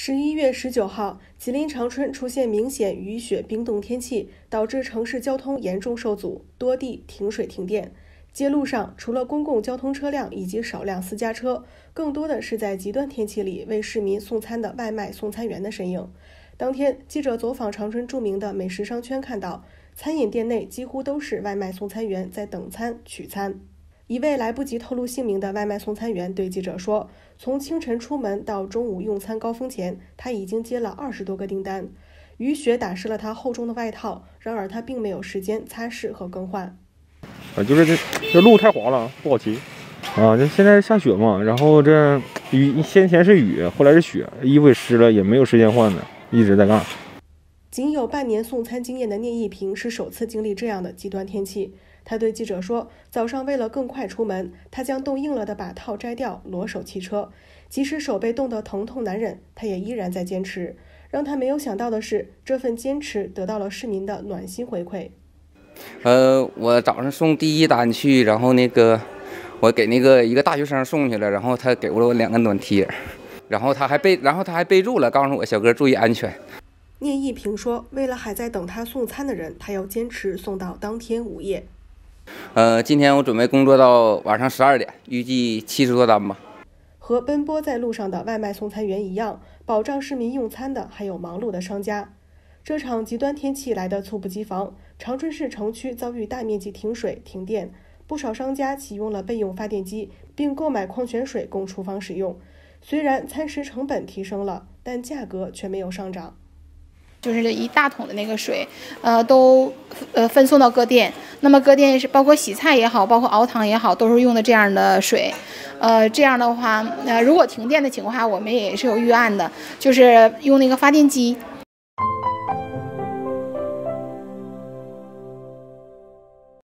十一月十九号，吉林长春出现明显雨雪冰冻天气，导致城市交通严重受阻，多地停水停电。街路上除了公共交通车辆以及少量私家车，更多的是在极端天气里为市民送餐的外卖送餐员的身影。当天，记者走访长春著名的美食商圈，看到餐饮店内几乎都是外卖送餐员在等餐取餐。一位来不及透露姓名的外卖送餐员对记者说：“从清晨出门到中午用餐高峰前，他已经接了二十多个订单。雨雪打湿了他厚重的外套，然而他并没有时间擦拭和更换。啊，就是这这路太滑了，不好骑。啊，这现在下雪嘛，然后这雨先前是雨，后来是雪，衣服也湿了，也没有时间换的，一直在干。仅有半年送餐经验的聂一平是首次经历这样的极端天气。”他对记者说：“早上为了更快出门，他将冻硬了的把套摘掉，裸手骑车。即使手被冻得疼痛难忍，他也依然在坚持。让他没有想到的是，这份坚持得到了市民的暖心回馈。呃，我早上送第一单去，然后那个我给那个一个大学生送去了，然后他给了我两个暖贴，然后他还备，然后他还备注了，告诉我小哥注意安全。”聂一平说：“为了还在等他送餐的人，他要坚持送到当天午夜。”呃，今天我准备工作到晚上十二点，预计七十多单吧。和奔波在路上的外卖送餐员一样，保障市民用餐的还有忙碌的商家。这场极端天气来得猝不及防，长春市城区遭遇大面积停水停电，不少商家启用了备用发电机，并购买矿泉水供厨房使用。虽然餐食成本提升了，但价格却没有上涨。就是这一大桶的那个水，呃，都呃分送到各店。那么各店是包括洗菜也好，包括熬汤也好，都是用的这样的水。呃，这样的话，呃，如果停电的情况下，我们也是有预案的，就是用那个发电机